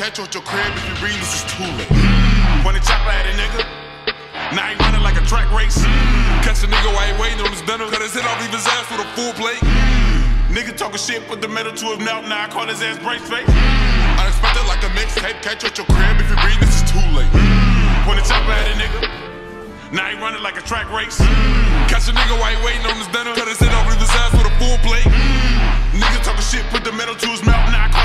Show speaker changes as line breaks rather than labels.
catch you your crib if you read this is too late. Chopper at a nigga, now running like a track race. Catch a nigga while he waiting on his dinner, cut his head off, leave his ass with a full plate. Nigga talking shit, put the metal to his mouth, now I call his ass brace face. I expect like a mixtape, catch at your crib if you read this is too late. Chopper at a nigga, now he running like a track race. Catch a nigga while he waiting on his dinner, shit, put the metal to his mouth, now